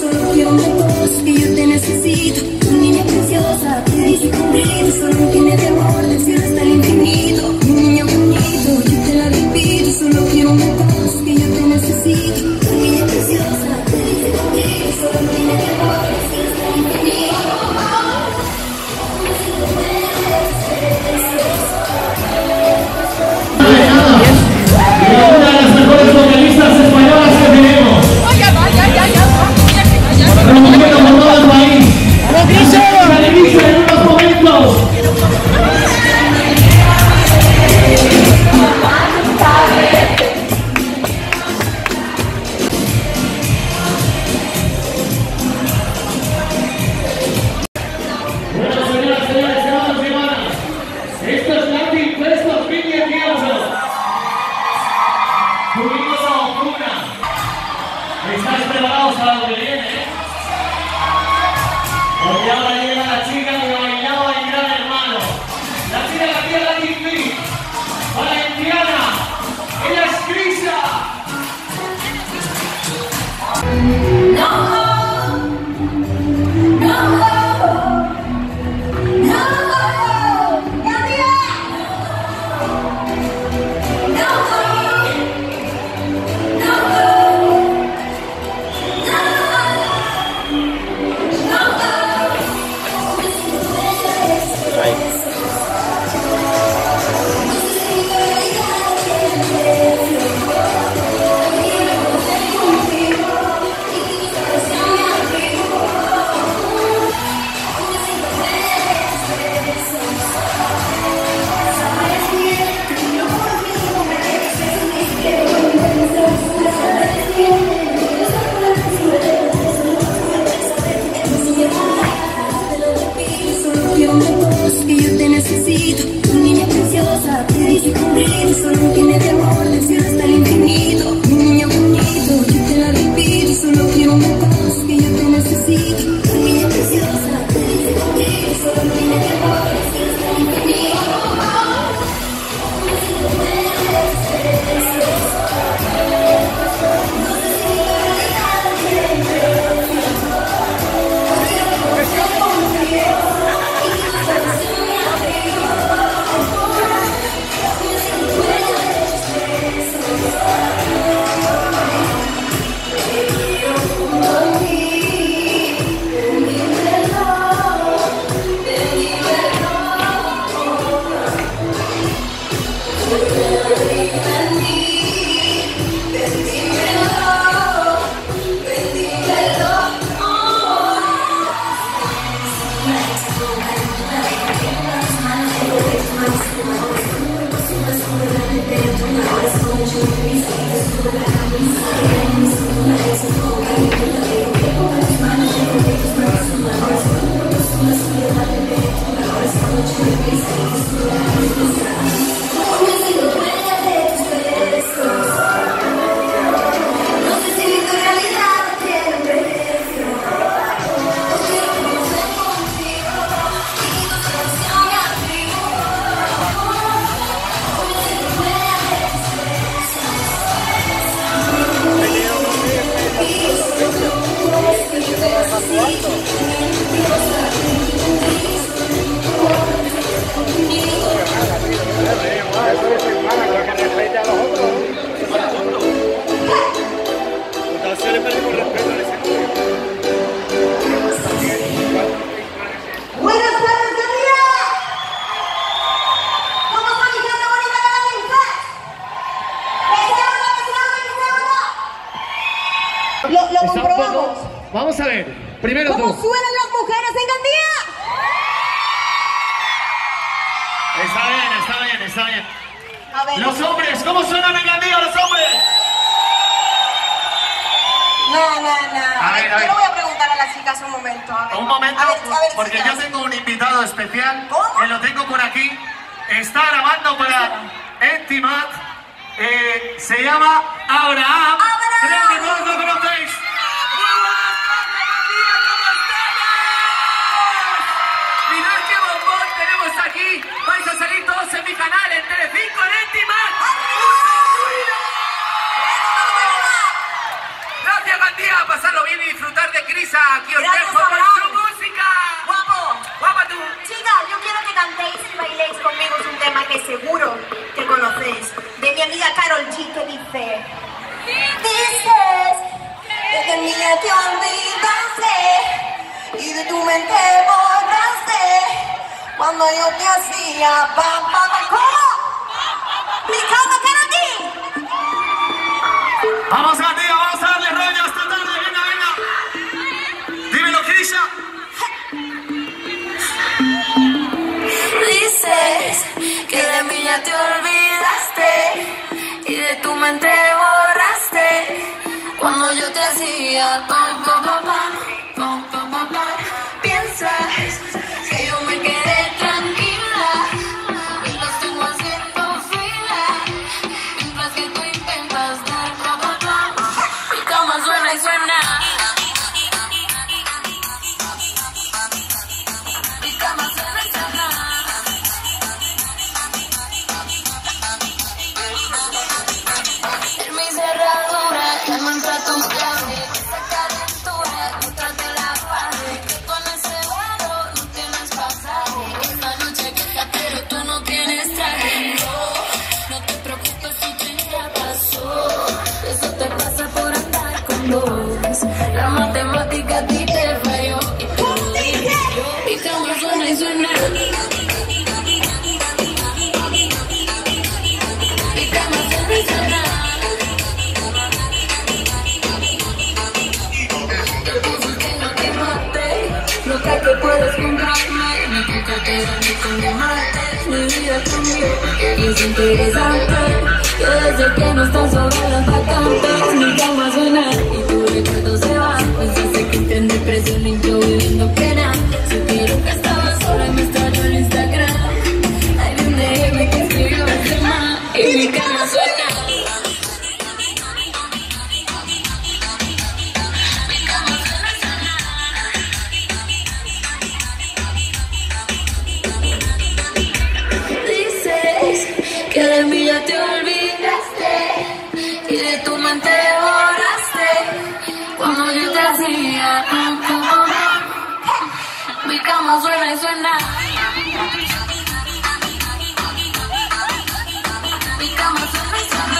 Solo quiero una voz que yo te necesito. Niña preciosa. Solo tiene infinito. Mi niño bonito. Solo quiero una voz que yo te necesito. Preparados que viene? eh? Porque ahora llega la chica que bailaba en Gran Hermano. La chica que hacía la TV. Valenciana. Ella es Crisa. Te Buenas Primero ¿Cómo suenan las mujeres en Gandía? Está bien, está bien, está bien. A ver. Los hombres, ¿cómo suenan en Gandía los hombres? No, no, no. A ver, a ver. Yo le voy a preguntar a las chicas un momento. A ver. Un momento, A ver, a ver, porque chicas. yo tengo un invitado especial ¿Cómo? que lo tengo por aquí. Está grabando para Entimat. Eh, se llama Abraham. ¡Abraham! Creo que todos lo conocéis. Aquí. Vais a salir todos en mi canal, en Telecinco, en Entimat. ¡Un ruido! Gracias, día, pasarlo bien y disfrutar de Crisa. Aquí os dejo cuando yo te hacía pa pa pa ¿Cómo? Mi cama Karol G. Vamos Katia, vamos a darle rollo esta tarde, venga, venga. Dímelo, Kisha. Dices que de mí ya te olvidaste y de tu mente borraste cuando yo te hacía pam pam pam pam puedes comprarme Ni tu cartera ni con diamantes Mi vida conmigo y es interesante Que desde que no estás sobre las vacantes Mi cama suena y tu recuerdo se va. Pensaste que en depresión limpio viviendo pena y de tu mente borraste cuando yo te hacía mi cama suena y suena. Mi cama suena